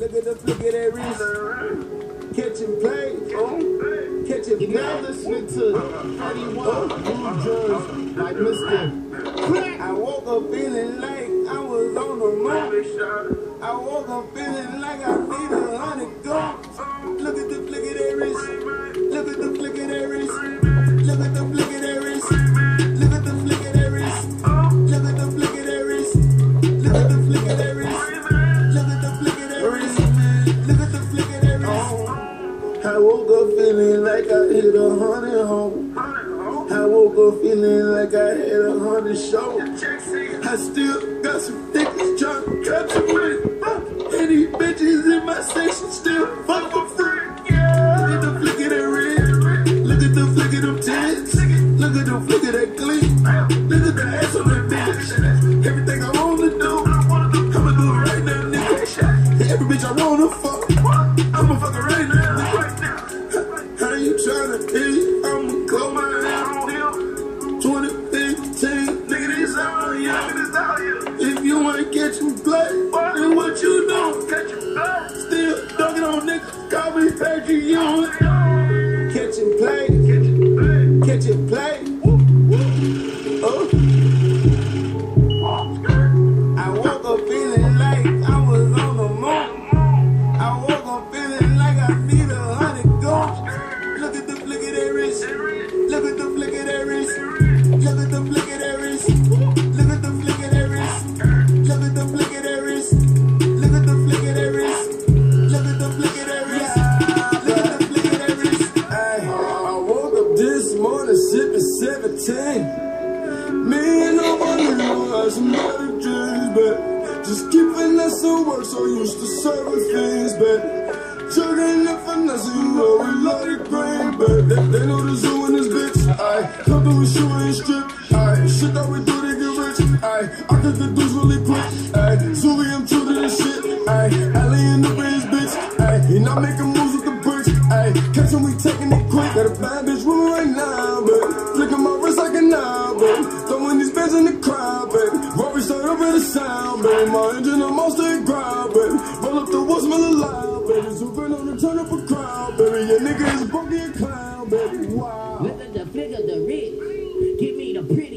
Look at the flick of that wrist. Catching play. Oh. Catching You're now play. listening to 31 New Jersey by Mr. Crack. I woke up feeling like I was on the moon. I woke up feeling like I feeling like I hit a hundred home. I woke up feeling like I had a hundred shows. I still got some trying to catch a me. These bitches in my section still fuck for free. Look at the flick of that red. Look at the flick of them tits. Look at the flick of that glee. Look at the ass on that bitch. the fuck? I'm a fucking right now. How you trying to pee? I'm a go my ass 2015, nigga, this all you. This all you. If you ain't catching black, then what you do? Catching black. Still dunking on niggas. Call me Patrick Ewing. Catching play. Morning sipping 17. Me and nobody know how some better dreams, but just keep finessing work so used to serving things, but chugging and finessing, you know we love the grain, but they, they know the zoo in this bitch. I come through with shoe strip. I shit that we do to get rich. I I cut the dudes bricks. I catch 'em, we taking it quick. Got a bad bitch room right now, but flicking my wrist like a knob, but throwing these bands in the crowd, baby. Robbie start up in the sound, baby. My engine on most of the ground, baby. Roll up the woods, smell loud, baby. Zooming on the turn up a crowd, baby. Your nigga is a broken clown, baby. Wow. Look at the rich give me the wrist.